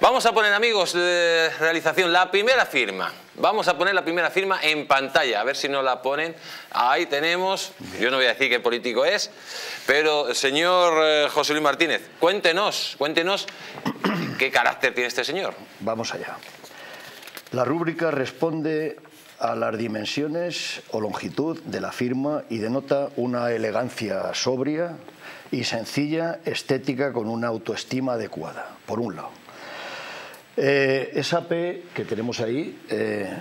Vamos a poner, amigos realización, la primera firma. Vamos a poner la primera firma en pantalla, a ver si no la ponen. Ahí tenemos, yo no voy a decir qué político es, pero señor eh, José Luis Martínez, cuéntenos, cuéntenos qué carácter tiene este señor. Vamos allá. La rúbrica responde a las dimensiones o longitud de la firma y denota una elegancia sobria y sencilla, estética, con una autoestima adecuada, por un lado. Eh, esa P que tenemos ahí, eh,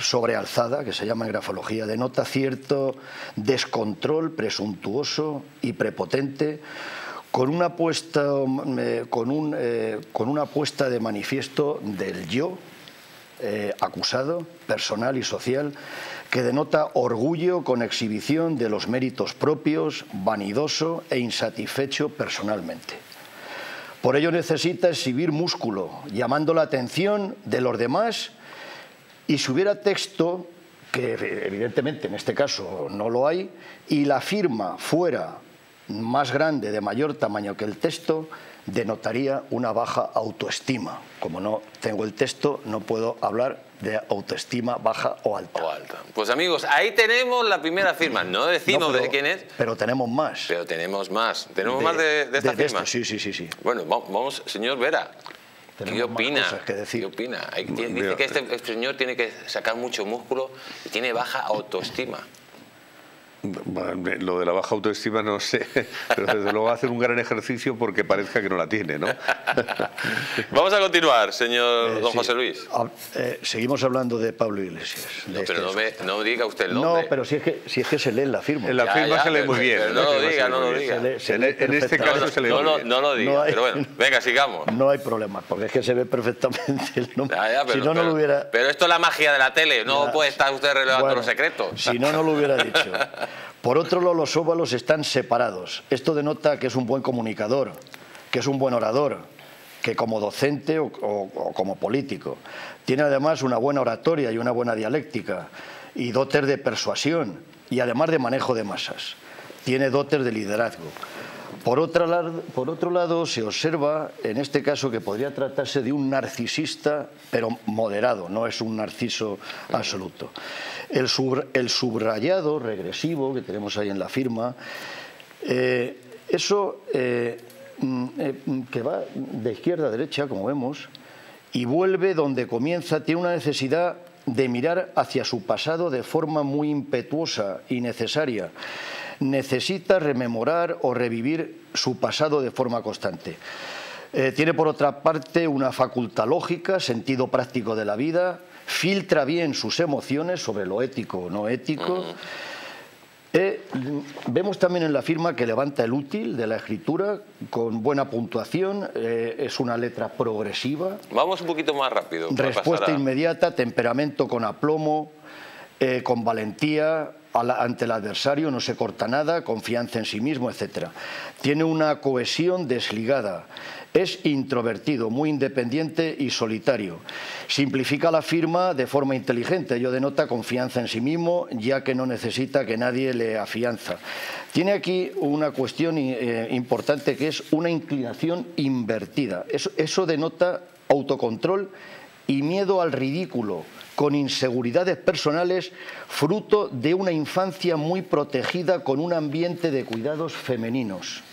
sobrealzada, que se llama en grafología, denota cierto descontrol presuntuoso y prepotente con una puesta, eh, con, un, con una puesta de manifiesto del yo acusado, personal y social, que denota orgullo con exhibición de los méritos propios, vanidoso e insatisfecho personalmente. Por ello necesita exhibir músculo, llamando la atención de los demás. Y si hubiera texto, que evidentemente en este caso no lo hay, y la firma fuera más grande, de mayor tamaño que el texto, denotaría una baja autoestima. Como no tengo el texto, no puedo hablar de autoestima baja o alta. O alta. Pues amigos, ahí tenemos la primera firma. No decimos de quién es. Pero tenemos más. Pero tenemos más. ¿Tenemos más de, esta firma? sí, sí, sí, sí. Bueno, vamos, señor Vera. ¿Qué opina? Que decir. ¿Qué opina? dice que este, este señor tiene que sacar mucho músculo y tiene baja autoestima. Lo de la baja autoestima no sé, pero desde luego hacer un gran ejercicio porque parezca que no la tiene, ¿no? Vamos a continuar, señor eh, don José Luis. Ah, eh, seguimos hablando de Pablo Iglesias. no, pero no, me, no, diga usted el nombre. No, pero si es que, si es que se lee en la firma. En la firma se lee muy bien. no lo diga, no lo diga. en este caso se lee muy bien. No lo diga, pero bueno, venga, sigamos. No hay problema, porque es que se ve perfectamente el nombre. si no, no lo hubiera... Pero esto es la magia de la tele, no puede estar usted revelando los secretos. Si no, no lo hubiera dicho. Por otro lado, los óvalos están separados. Esto denota que es un buen comunicador, que es un buen orador, que como docente o, como político. Tiene además una buena oratoria y una buena dialéctica y dotes de persuasión y además de manejo de masas. Tiene dotes de liderazgo. Por otro, lado, por otro lado, se observa en este caso que podría tratarse de un narcisista, pero moderado, no es un narciso absoluto. El, subrayado regresivo que tenemos ahí en la firma, eh, eso eh, mm, eh, que va de izquierda a derecha, como vemos, y vuelve donde comienza, tiene una necesidad de mirar hacia su pasado de forma muy impetuosa y necesaria necesita rememorar o revivir su pasado de forma constante. Eh, tiene por otra parte una facultad lógica, sentido práctico de la vida, filtra bien sus emociones sobre lo ético o no ético. Eh, vemos también en la firma que levanta el útil de la escritura con buena puntuación, eh, es una letra progresiva. Vamos un poquito más rápido. Respuesta inmediata, temperamento con aplomo, con valentía, ante el adversario, no se corta nada, confianza en sí mismo, etc. Tiene una cohesión desligada, es introvertido, muy independiente y solitario. Simplifica la firma de forma inteligente, ello denota confianza en sí mismo, ya que no necesita que nadie le afianza. Tiene aquí una cuestión eh, importante que es una inclinación invertida. eso denota autocontrol y miedo al ridículo, con inseguridades personales, fruto de una infancia muy protegida con un ambiente de cuidados femeninos.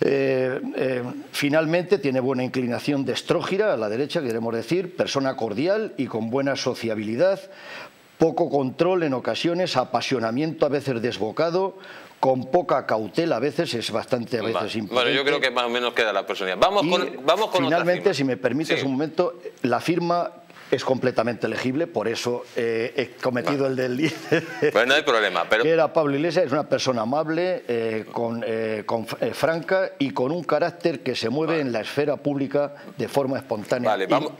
Eh, eh, finalmente tiene buena inclinación de estrógira a la derecha, queremos decir, persona cordial y con buena sociabilidad, poco control en ocasiones, apasionamiento a veces desbocado, con poca cautela a veces, es bastante a veces imprudente. Bueno, yo creo que más o menos queda la personalidad. Vamos con, vamos con Finalmente, si me permites un momento, la firma es completamente legible, por eso eh, he cometido el del Pues no hay problema. Pero... Que era Pablo Iglesias, es una persona amable, eh, con, eh, franca y con un carácter que se mueve en la esfera pública de forma espontánea. Vale, vamos...